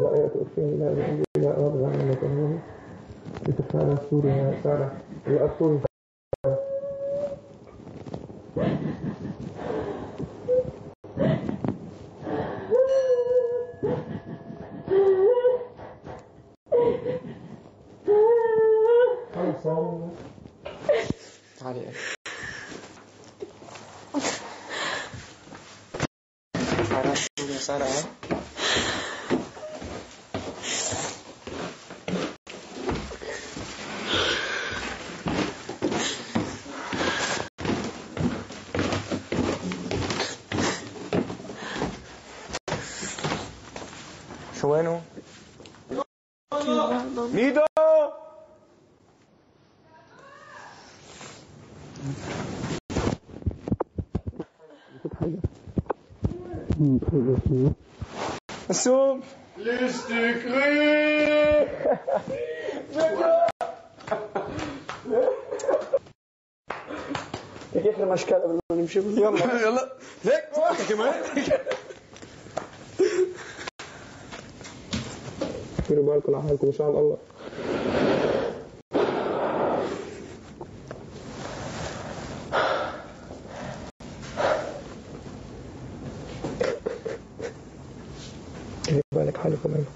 لا يا تؤفيني لا لا لا رضى عنك أمين لتفعل سوريا سارة يا أسوري تعالي سارة سوريا سارة شو وينه؟ ميدو! السوم كيف المشكلة قبل ما نمشي يلا. يلا ليك كمان. ديروا بالكم على حالكم إن شاء الله. ديروا بالك حالكم أيوه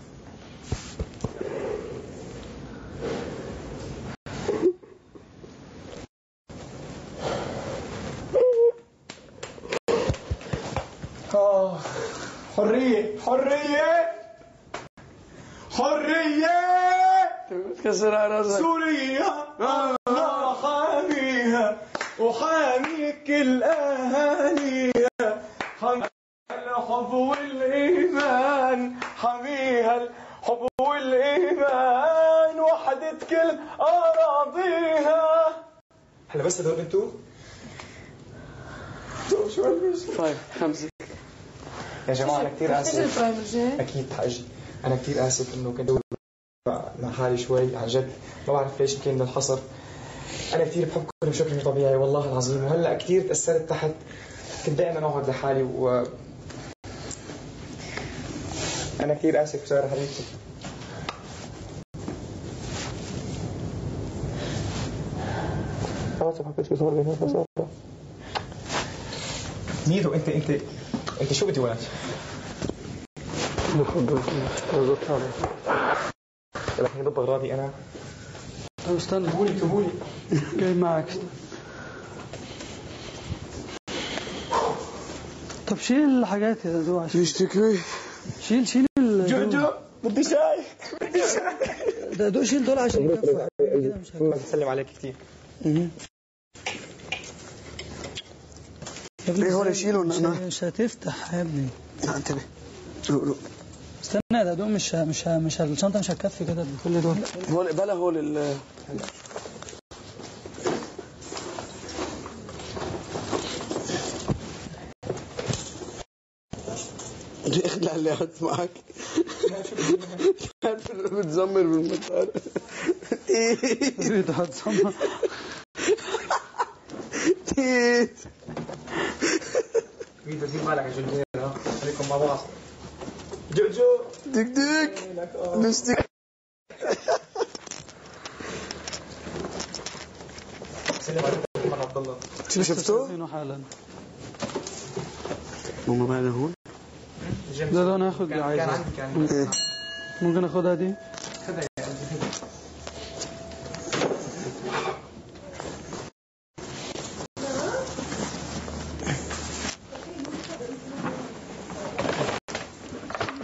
حرية حرية. كسر على راسك. سوريا الله حاميها وحاميك الأهاليها حاميها الحب والإيمان حاميها الحب والإيمان وحدة كل أراضيها هلا بس هدول انتو؟ طيب خمسة. يا جماعة أنا كثير آسف. أكيد حاجي أنا كثير آسف إنه كنت حالي شوي عن جد. ما بعرف ليش يمكن من الحصر. أنا كثير بحبكم بشكل مش طبيعي والله العظيم. وهلأ كثير تأثرت تحت. كنت دائما اقعد لحالي و أنا كثير آسف سارة حبيبتي. اسف حبيبتي صور بيننا؟ ساره ميدو أنت أنت أنت شو بدي ولد؟ الحين ضب اغراضي أنا طب استنى اكتبوا لي اكتبوا لي جاي معك. طب شيل الحاجات يا دو عشان يشتكي. شيل شيل ال- جوجو بدي شاي بدي شاي. ده دول شيل دول عشان يكفوا. كده مش ما بسلم عليك ابني ليه هو اللي؟ يشيله؟ مش- أنا؟ مش هتفتح يا ابني. لا انتبه. لو لو استنى ده دول مش مش مش الشنطه مش هتكفي كده؟ بكل دول. هو اللي- بلا هو لل اخلع اللي قاعد معاك. بتزمر بالمطار ده هتصمم تيت. ميدو دير بالك يا جوجو ها؟ خليكم مع بعض. جوجو. نستك عبد الله شو شفتوه؟ شايفينه حالا ماما معنا هون جيمس ده ده أنا هاخد دي كان كان عايزها عندي كان إيه ممكن اخدها دي خدها يا قلبي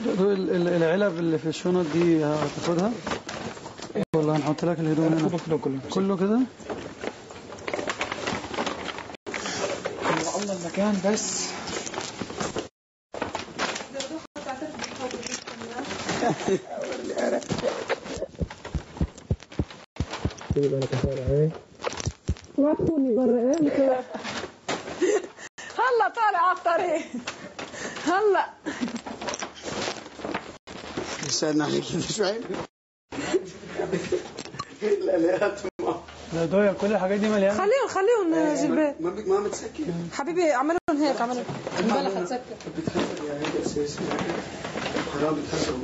ده دول ال- ال- العلب اللي في الشنط دي هتاخدها؟ ولا هنحط لك الهدوم هنا. خذوا كله كله. كده؟ الله المكان بس. خلي بالك يا سارة إيه هلا طالع على الطريق هلا استنى عليك كده شوي لا كل الحاجات دي مليانة. خليهم خليهم جلباب ما بي- ما متسكر حبيبي اعملوا لهم هيك اعملوا امبارح تسكر بتحسر يعني هيك اساسي حرام بتحسر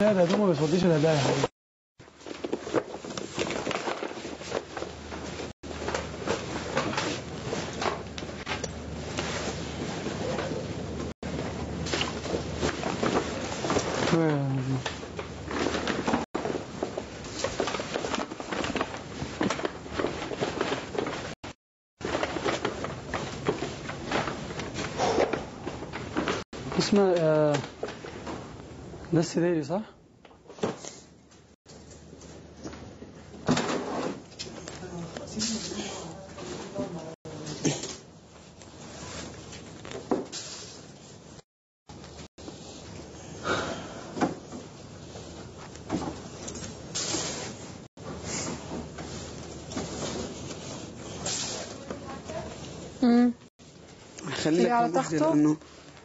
لا ده ما بيفضيش الهدايا. يا حبيبي اسمها آه، ده السديري صح؟ خلي لك هي على تخته؟ لأنه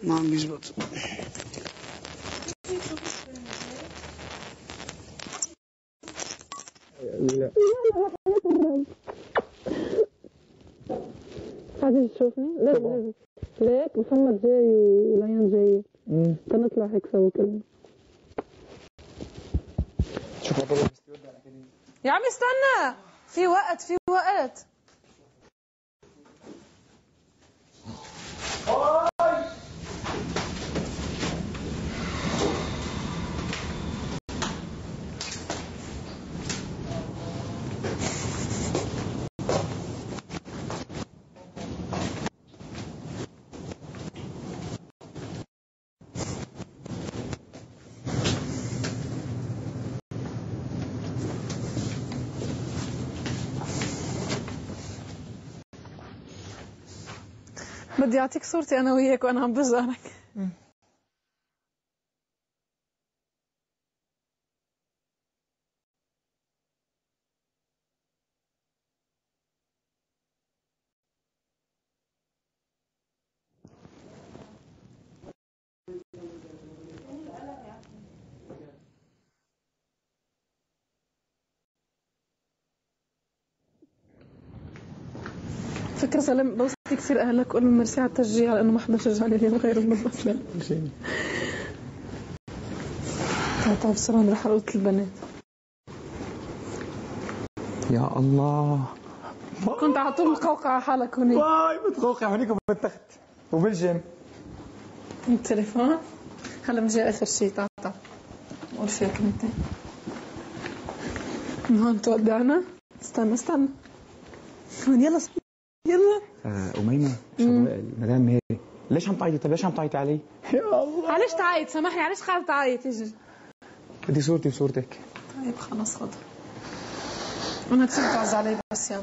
ما عم يزبط عايز تشوفني لازم لازم ليك محمد جاي وليان جاي. تنطلع هيك سوا كلنا. شوف. يا عمي استنى. في وقت في وقت. بدي أعطيك صورتي أنا وياك وأنا عم بزارك فكرة سلام بوصي كثير أهلك قول ميرسي على التشجيع لأنه ما حدا شجعني اليوم بالبطلة تعال تعال بسرعة نروح على اوضة البنات. يا الله. كنت على طول مقوقع على حالك هناك واي بتقوقع هونيك وبالتخت وبالجيم التليفون؟ هلا بنجي آخر شيء تعال تعال. قول فيها كلمتين من هون تودعنا استنى استنى. هون يلا يلا أميمة المدام ميري. ليش عم تعيطي؟ طيب ليش عم تعيطي علي؟ يا الله. علاش تعيط؟ سامحني علاش خايف تعيط؟ يجي. بدي صورتي بصورتك. طيب خلص خذ أنا تصير تعز علي بس يلا.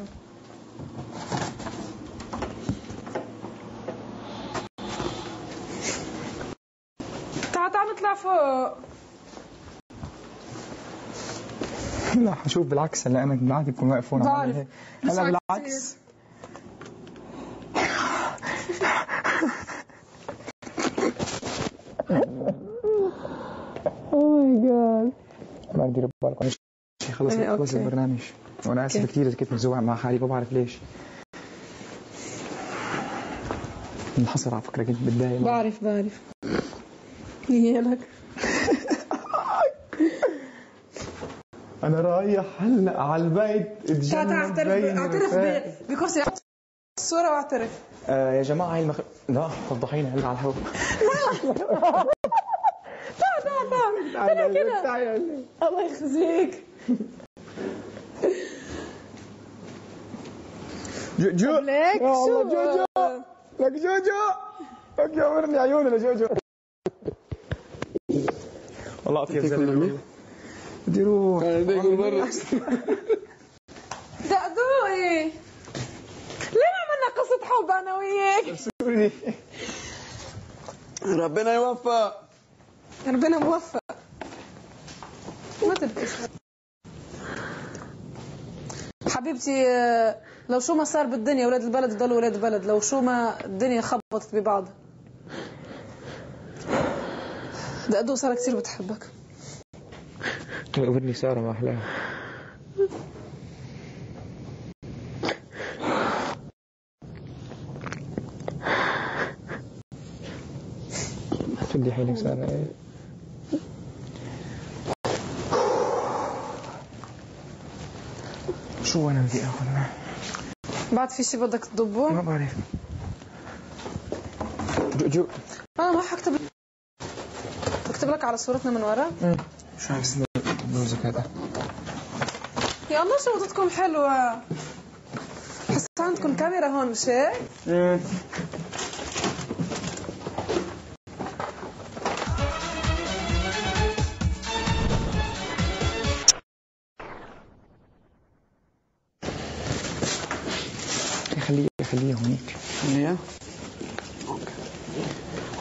تعال تعال نطلع فوق. لا حشوف بالعكس هلا أنا بعد بكون واقف هون بعرف. هلا عكس بالعكس. اوه ماي جاد ما بدي بالكم شيء خلص خلص. البرنامج وأنا اسف. كثير إذا كنت مزوع مع حالي ما بعرف ليش انحصر على فكره كنت متضايق بعرف بعرف يالك أنا رايح هلا على البيت تعال تعال اعترف اعترف بكرسي الصورة واعترف. آه يا جماعة هاي المخ... لا فضحينا هلا على الهواء. تعال تعال تعال أنا كده. الله يخزيك. جو جو. ليك يا شو؟ جوجو لك جوجو لك يورني عيوني لجوجو والله اطيب زلمه بدي أروح دقدوقي ليه ما حب أنا وياك. ربنا يوفق. ربنا موفق. ما تبكي حبيبتي لو شو ما صار بالدنيا ولاد البلد يضلوا ولاد البلد. لو شو ما الدنيا خبطت ببعض. دقدوق صار كثير بتحبك. ورني سارة ما أحلاها. تدي حيلك إيه. شو أنا بدي آخذ معي؟ بعد في شي بدك تضبه ما بعرف جو جو أنا ما حكتب بكتب لك على صورتنا من ورا شو عم بلوزك هذا؟ يا الله شوطتكم حلوة بحس عندكم كاميرا هون مش هيك؟ خليه خليه هونيك. خليها؟ أوكي.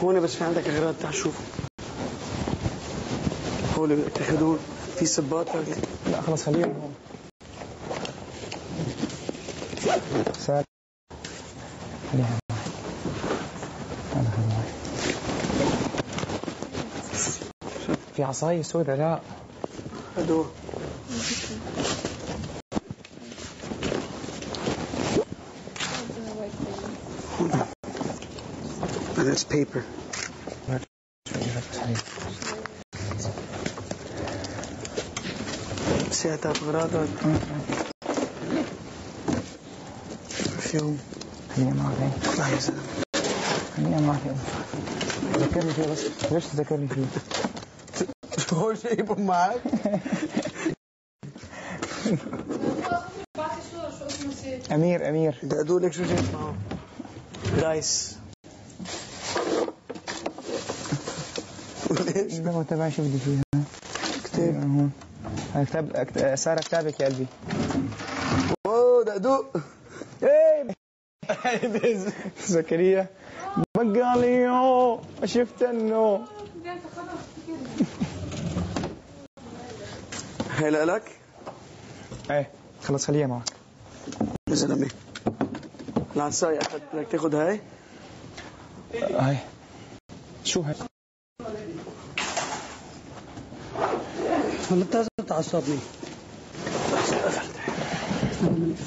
هون بس في عندك اغراض تعال شوف هول بدك تاخذون في سباطك لا خلص خليهم هون. سال خليها في عصاية سوداء لا. هدول. That's paper. ساعتها أغراضك فيهم خليها معك اطلع يا زلمة خليها معك ذكرني فيه بس ليش تذكرني فيه هو جايبهم معك أمير أمير بدي أدولك شو جايب معهم رايس ليش؟ لا هو تبع شو بدي فيه ها؟ كتاب هون. هذا كتاب سارة كتابك يا قلبي. أوه دقدوق. إيه. زكريا. بقاليو شفت إنه. هاي لك إيه خلص خليها معك. يا زلمة. العصاية أخذت بدك تاخذ هاي؟ هاي. شو هاي؟ هلا انت تعصبني.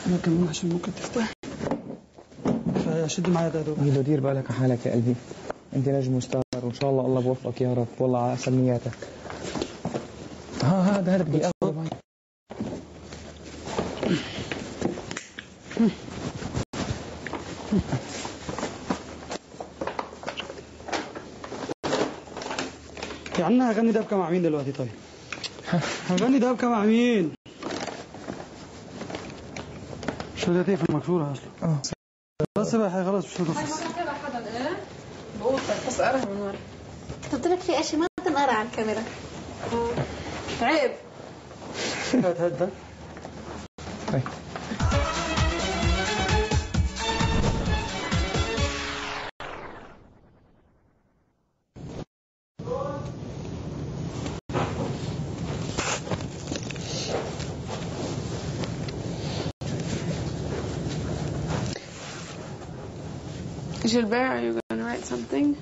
أنا كمان عشان ممكن تفتح. فشد معي دادو ميدو دير بالك على حالك يا قلبي. أنت نجم مستار وان شاء الله الله بوفقك يا رب. والله على أحسن نياتك. ها هذا هذا بدي اخذه معي. يعني هغني دبكة مع مين دلوقتي طيب؟ هغني دبكة مع مين شو ده تقفل مكسورة أصلا آه. بس بقى خلاص مش هتخلص كده حدا؟ بقول بس أقرأها من ورا. قلت لك في أشياء ما تنقرأ على الكاميرا. عيب. هات هات ده طيب Gilbert, are you going to write something?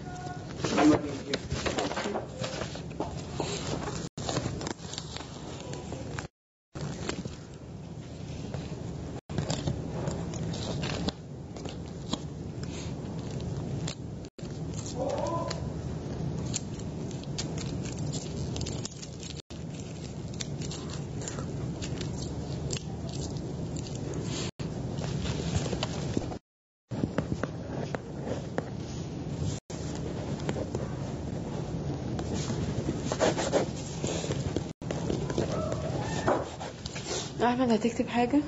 أحمد هتكتب حاجة؟